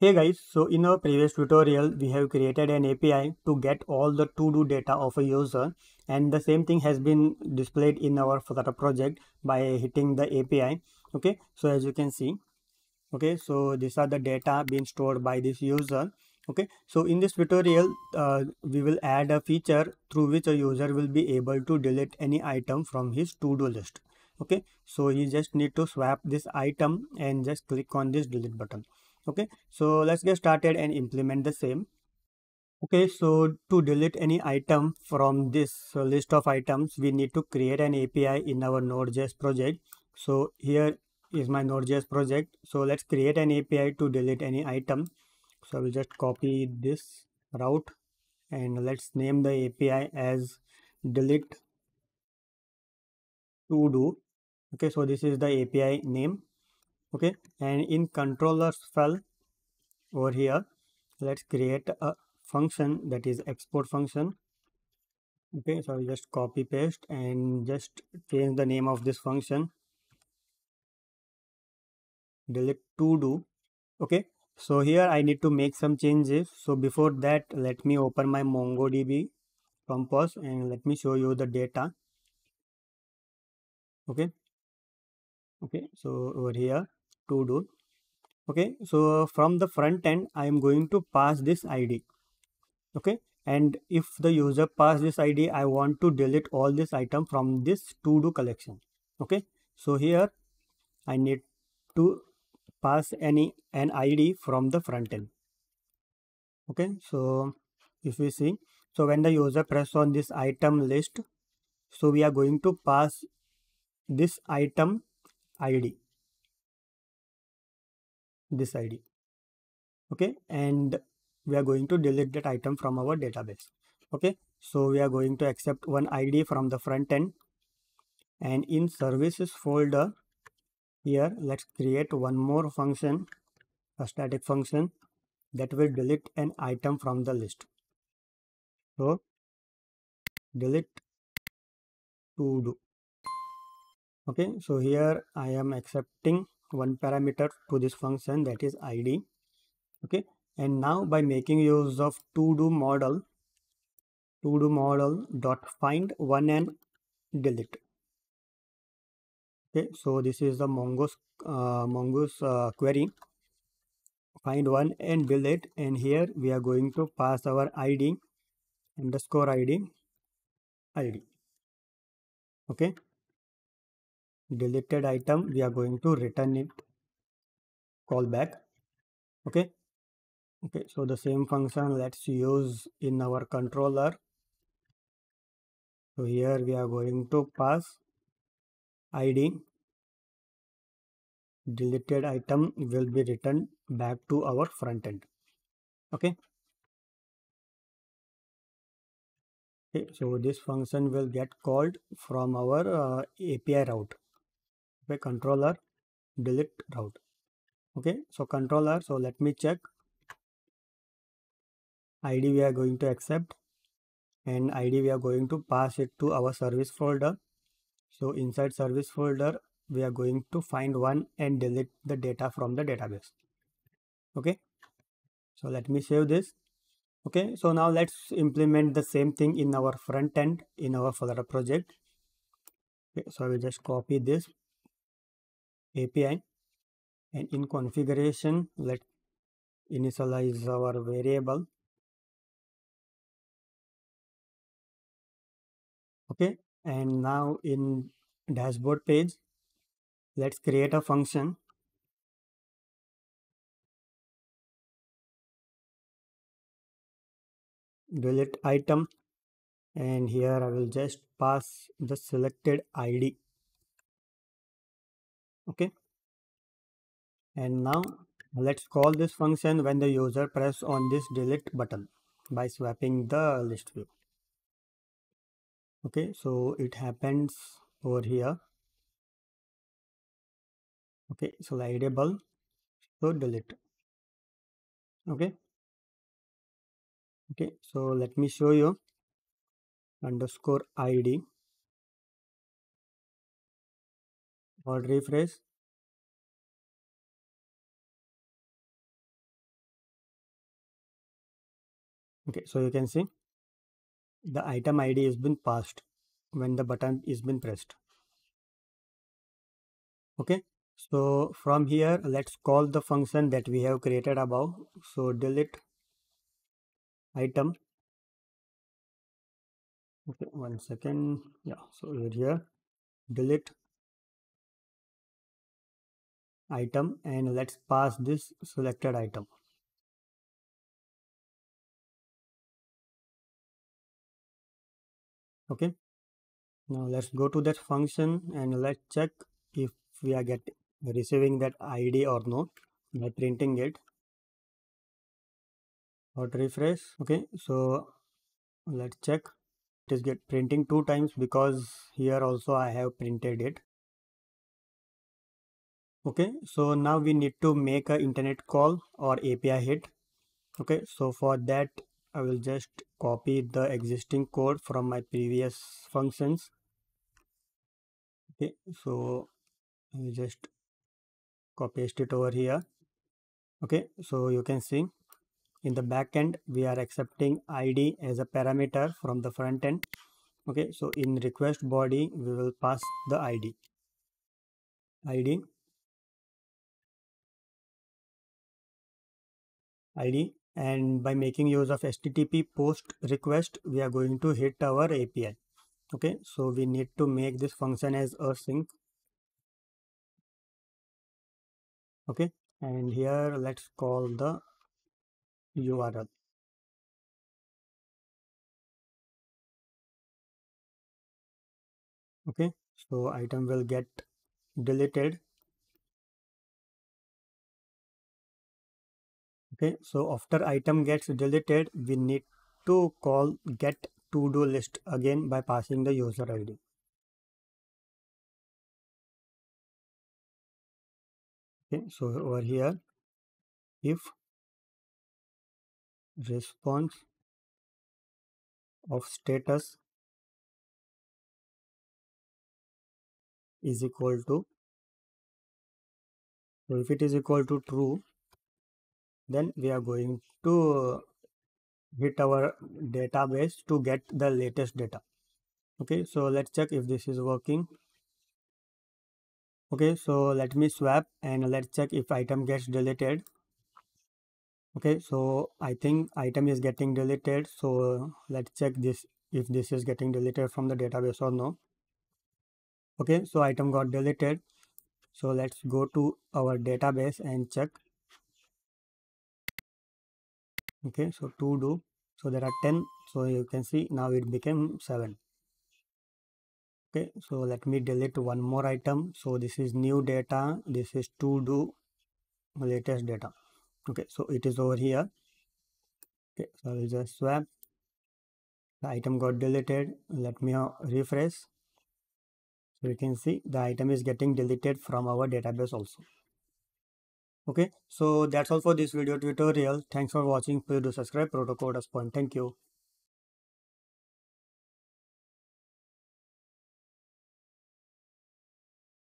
Hey guys, so in our previous tutorial, we have created an API to get all the to-do data of a user and the same thing has been displayed in our Flutter project by hitting the API. Okay, so as you can see, okay, so these are the data being stored by this user. Okay, so in this tutorial, uh, we will add a feature through which a user will be able to delete any item from his to-do list. Okay, so he just need to swap this item and just click on this delete button okay so let's get started and implement the same. Okay so to delete any item from this list of items we need to create an api in our node.js project. So here is my node.js project. So let's create an api to delete any item. So i will just copy this route and let's name the api as delete to do. Okay so this is the api name okay and in controllers file over here let's create a function that is export function. Okay so i'll just copy paste and just change the name of this function. Delete to do. Okay so here i need to make some changes. So before that let me open my mongodb Compass and let me show you the data. Okay okay so over here to do. Okay so from the front end i am going to pass this id okay and if the user pass this id i want to delete all this item from this to do collection. Okay so here i need to pass any an id from the front end. Okay so if we see so when the user press on this item list so we are going to pass this item id this id okay? And we are going to delete that item from our database. Okay? So we are going to accept one id from the front end. And in services folder here let's create one more function a static function that will delete an item from the list. So delete to do. Okay? So here i am accepting one parameter to this function that is id okay? And now by making use of to do model to do model dot find one and delete okay? So this is the mongoose uh, mongoose uh, query. Find one and delete and here we are going to pass our id underscore id id okay deleted item we are going to return it. Call back okay? Okay so the same function let's use in our controller. So here we are going to pass id deleted item will be returned back to our front end. Okay? Okay so this function will get called from our uh, api route okay controller delete route. Okay so controller so let me check. Id we are going to accept and id we are going to pass it to our service folder. So inside service folder we are going to find one and delete the data from the database. Okay so let me save this. Okay so now let's implement the same thing in our front end in our Flutter project. Okay so i will just copy this API and in configuration let initialize our variable. Okay and now in dashboard page let's create a function. Delete item and here I will just pass the selected ID okay. And now let's call this function when the user press on this delete button by swapping the list view. Okay so it happens over here. Okay so slidable so delete. Okay. Okay so let me show you underscore id or refresh. Okay so you can see the item id has been passed when the button is been pressed. Okay so from here let's call the function that we have created above. So delete item. Okay one second. Yeah so over here delete item and let's pass this selected item. Okay. Now let's go to that function and let's check if we are getting receiving that id or not by printing it. Or refresh. Okay. So let's check. It is get printing two times because here also i have printed it okay so now we need to make a internet call or api hit. Okay so for that i will just copy the existing code from my previous functions. Okay so I will just copy paste it over here. Okay so you can see in the back end we are accepting id as a parameter from the front end. Okay so in request body we will pass the id id id and by making use of http post request we are going to hit our api okay so we need to make this function as async okay and here let's call the url okay so item will get deleted okay so after item gets deleted we need to call get to do list again by passing the user id okay so over here if response of status is equal to so if it is equal to true then we are going to hit our database to get the latest data. Okay so let's check if this is working. Okay so let me swap and let's check if item gets deleted. Okay so i think item is getting deleted so let's check this if this is getting deleted from the database or no. Okay so item got deleted. So let's go to our database and check okay so to do. So there are 10 so you can see now it became 7 okay so let me delete one more item. So this is new data. This is to do latest data. Okay so it is over here. Okay so i will just swap. The item got deleted. Let me uh, refresh. So you can see the item is getting deleted from our database also okay so that's all for this video tutorial. Thanks for watching. Please do subscribe. Proto Coders Point thank you